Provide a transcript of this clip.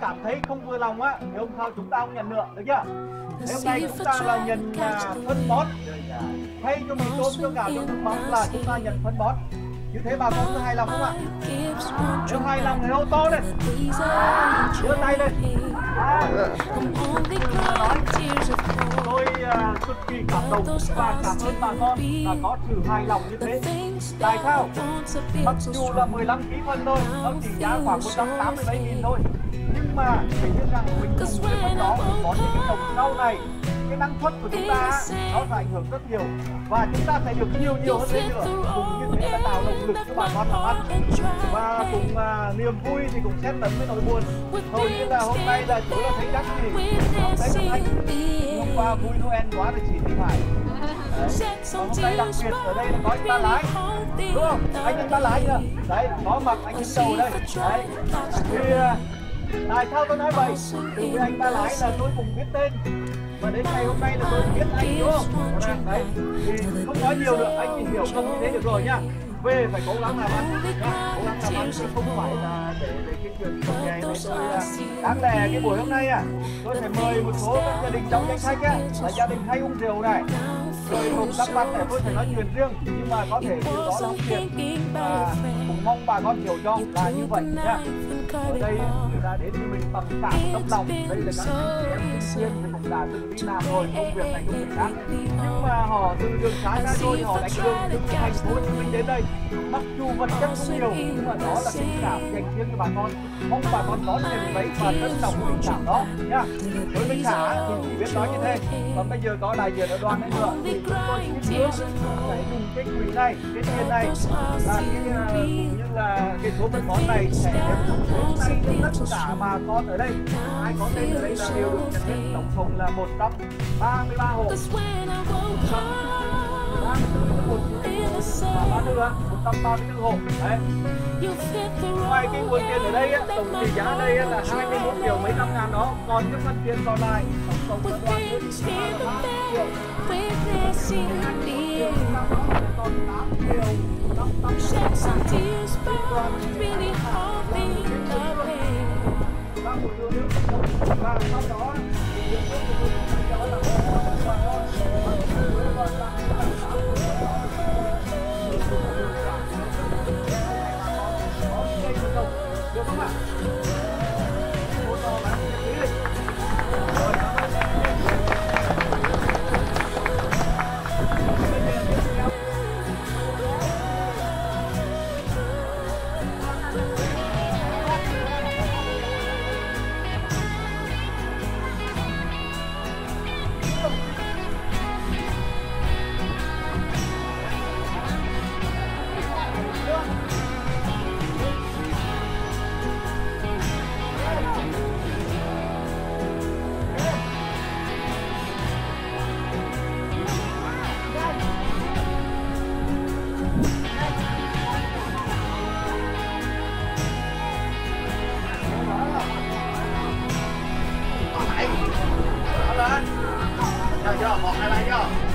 cảm thấy không vừa lòng á thì hôm sau chúng ta không nhận nữa được chưa? Thế hôm nay chúng ta là nhận à, phân bón thay cho mì tôm cho gạo cho nước mắm là chúng ta nhận phân bón như thế bà con có hài lòng không ạ? Nếu hài lòng thì hô to lên. Đưa tay lên. à, tôi à, cực kỳ cảm động và cảm ơn bà con là có sự hài lòng như thế. tại sao? Mặc dù là 15 kg phân thôi nó chỉ giá khoảng 187 nghìn thôi. Nhưng mà phải biết rằng mình dùng cái phân đó mình có những cái trồng rau này cái năng suất của chúng ta nó sẽ ảnh hưởng rất nhiều. Và chúng ta sẽ được nhiều nhiều hơn thế nữa. Cùng như thế là tạo động lực cho bà con làm ăn. Và cùng à, niềm vui thì cũng xét lẫn với nỗi buồn. Hầu như là hôm nay là chú là thấy chắc gì? Không thấy được anh hôm qua vui Noel quá rồi chỉ thì phải Đấy. Và hôm nay đặc biệt ở đây là có anh ba lái. Đúng không? Anh anh ba lái nữa đấy có mặt anh đứng đầu đây. Đấy. Thì à, tại sao tôi nói vậy? Từ anh ba lái là tôi cùng biết tên và đến ngày hôm nay là tôi biết anh đúng không? Đấy thì không nói nhiều được anh chỉ hiểu không? Thế được rồi nhá về phải cố gắng làm ăn nhá. cố gắng làm ăn chứ không phải là để để cái chuyện trong ngày này tôi à, đáng lẽ cái buổi hôm nay à tôi phải mời một số các gia đình trong danh sách á là gia đình hay uống rượu này. rồi cùng các bạn này tôi phải nói chuyện riêng nhưng mà có thể điều đó là không tiền. và cũng mong bà con hiểu cho là như vậy nhá ở đây đã đến với mình bằng cả tấm lòng đây là các anh chị em sinh viên cũng đã từ việt nam rồi công việc này công việc khác nhưng mà họ từ đường xa ra thôi họ đánh đường từ thành phố hồ chí minh đến đây mặc dù vật chất không nhiều nhưng mà đó là tình cảm dành riêng cho bà con mong bà con có niềm lấy và trân trọng tình cảm đó nhá đối với xã thì chỉ biết nói như thế và bây giờ có đại diện ở đoàn đấy nữa thì chúng tôi xin hứa sẽ dùng cái quỹ này cái tiền này là cái cũng như là cái số phân bón này sẽ tiếp tục nay tay tất cả bà con ở đây ai có tên ở đây là đều được nhận hết tổng cộng là 133 hộ và bán được 134 hộ đấy ngoài cái nguồn tiền ở đây á, tổng trị giá ở đây là 21 triệu mấy trăm ngàn đó còn cái phần tiền còn lại tổng cộng là đoàn hơn 3 triệu còn 8 triệu 500 và một nữa và sau đó thì Đó lên. Chưa chưa, một hai ba chưa?